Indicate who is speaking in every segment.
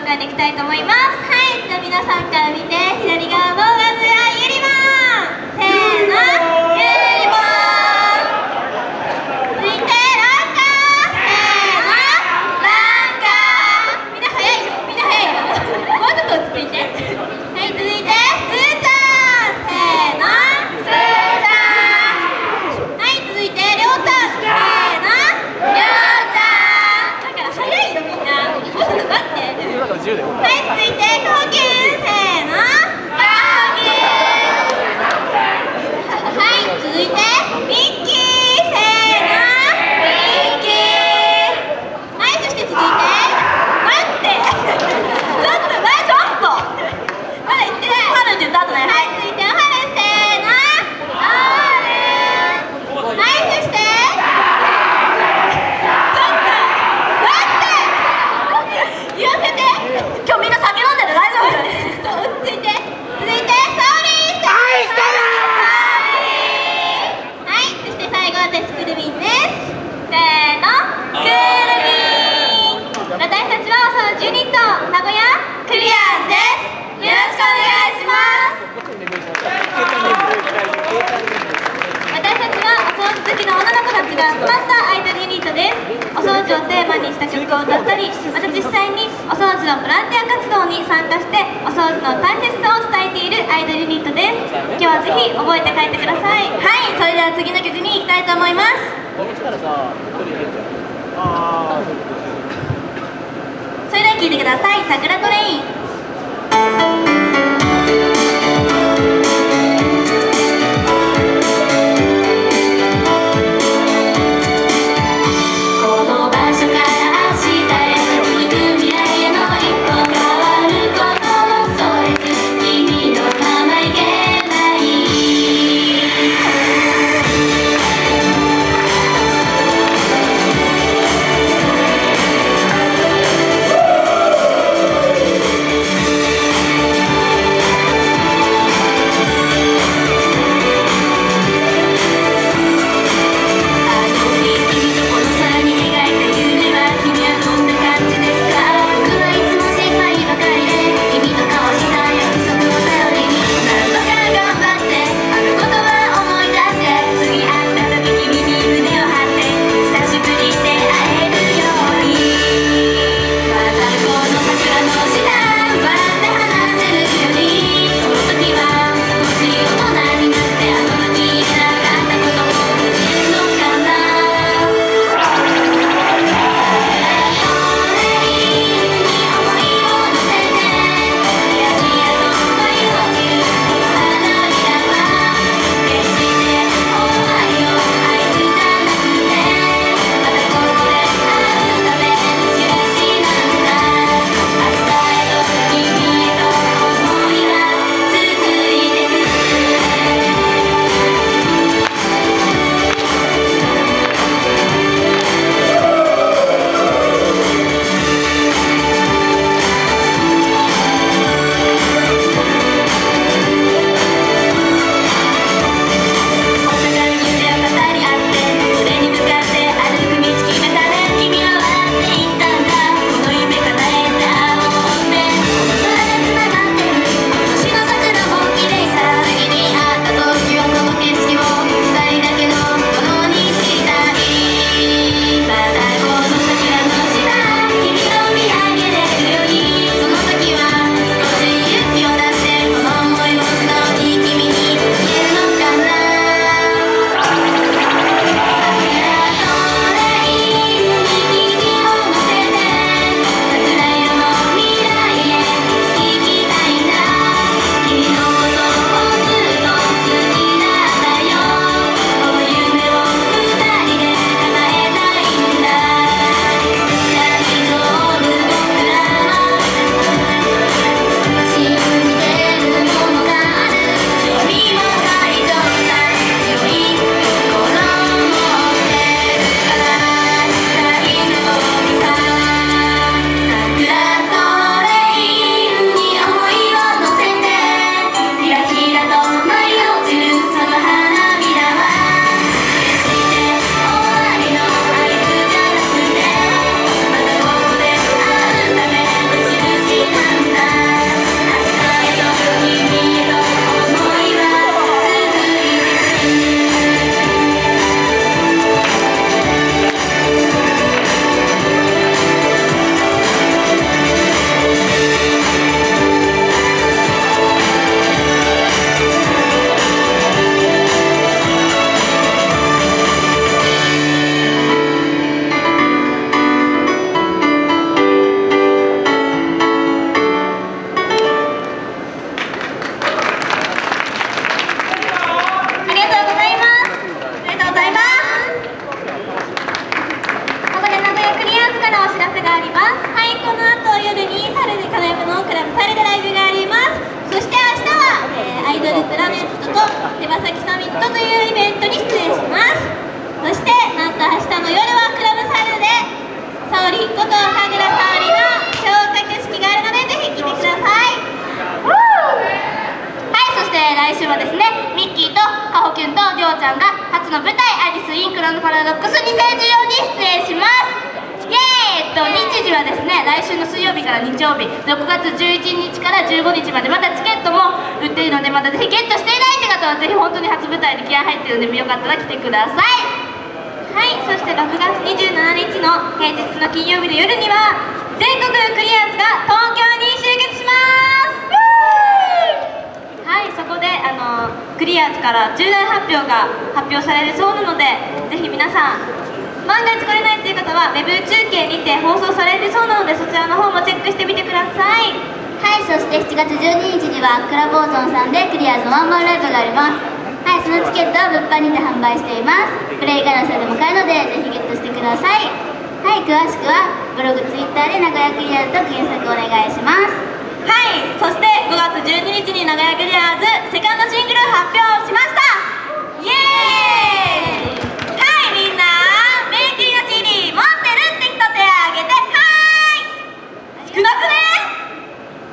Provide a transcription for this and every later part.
Speaker 1: 紹介できたいと思います。はい。じゃ皆さんから見て左側が詰まったアイドルユニットですお掃除をテーマにした曲を歌ったりまた実際にお掃除のボランティア活動に参加してお掃除の大切さを伝えているアイドルユニットです今日はぜひ覚えて帰ってくださいはいそれでは次の曲に行きたいと思いますそれでは聴いてください「桜トレイン」プラネットと手羽先サミットというイベントに出演します。そしてなんと明日の夜はクラブサルで沙織こと神楽沙織の消化景色があるのでぜひ来てください。はいそして来週はですねミッキーとカホキュンとりょうちゃんが初の舞台「アリス・インクロンド・パラドックス2014」に出演します。っと日時はですね来週の水曜日から日曜日6月11日から15日までまだチケットも売っているのでまだぜひゲットしていないって方はぜひ本当に初舞台に気合入ってるのでよかったら来てください。はいそして6月27日の平日の金曜日の夜には全国クリアーズが東京に集結します。はいそこであのクリアーズから重大発表が発表されるそうなのでぜひ皆さん万が一来れないという方はウェブ中継にて放送されるそうなのでそちらの方もチェックしてみてください。
Speaker 2: はいそして7月12日にはクラブオーゾンさんでクリアーズのワンマンライブがあります。はいそのチケットを物販にて販売しています。プレイガラスでも買えるのでぜひゲットしてください。はい詳しくはブログツイッターで名古屋クリアーズと検索お願いします。
Speaker 1: はいそして5月12日に名古屋クリアーズセカンドシングル発表しました。イエーイくね？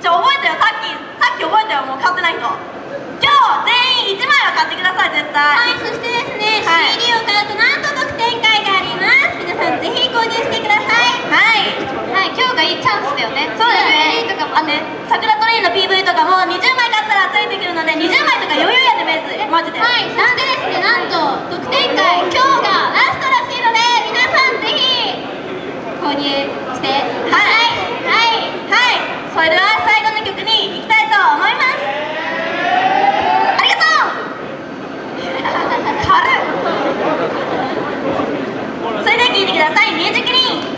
Speaker 1: じゃあ覚えたよ。さっきさっき覚えたよ。もう買ってない人。今日全員1枚は買ってください絶対。はいそしてですね、
Speaker 2: はい。
Speaker 1: CD を買うとなんと特典会があります。皆さんぜひ購入してください。はい。はい今日がいいチャンスだよね。そうだね。とかもあね桜トレインの PV とかも20枚買ったらついてくるので20枚とか余裕やでメスマジで。はいそしてですねなんと特典会今日がラストらしいので皆さんぜひ購入して。はいそれでは最後の曲に行きたいと思います。ありがとう。それでは聴いてください。ミュージックリーン。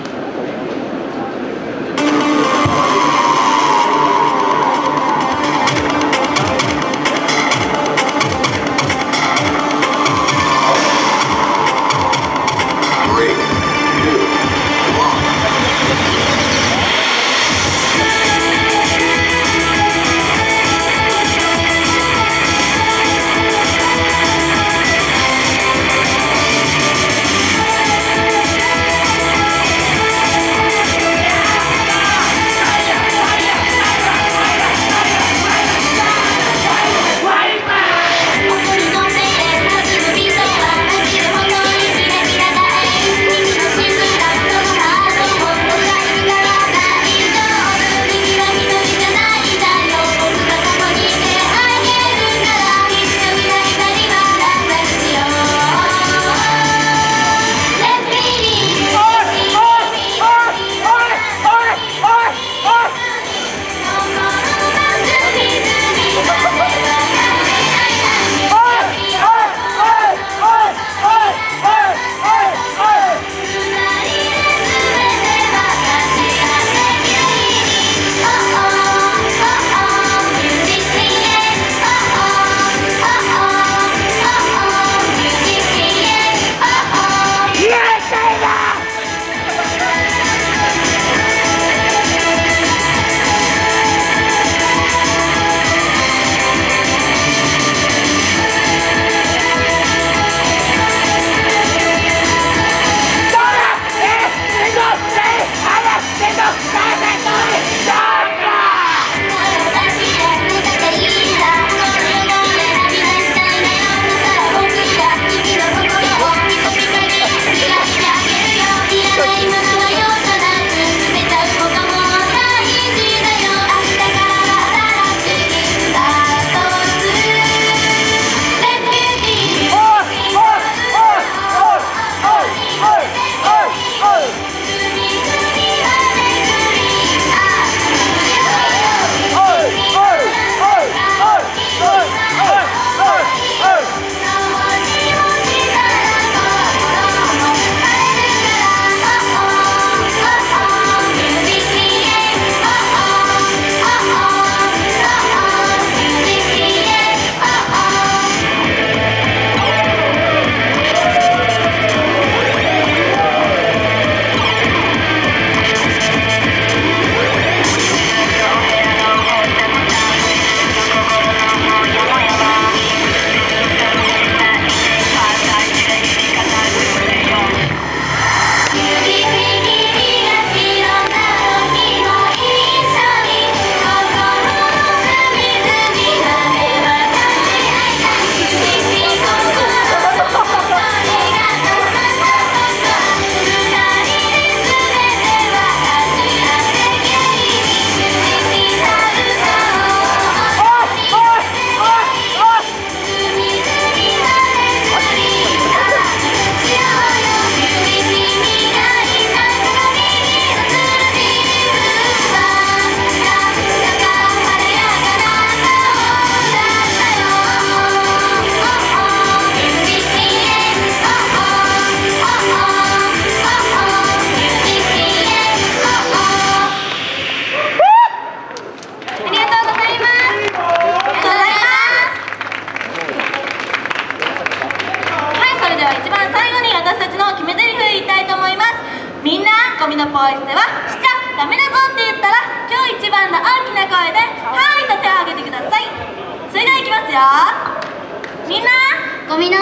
Speaker 3: みの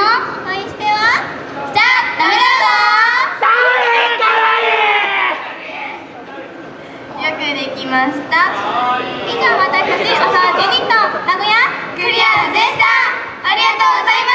Speaker 3: ポ
Speaker 1: イ捨ては
Speaker 2: じゃあダメだぞ寒
Speaker 1: いよくできました以上私たちお掃除ニット名古屋クリアでしたありがとうございます